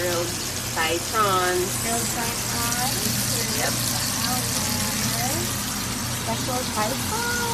grilled Thai. Grilled Yep. Special Thai.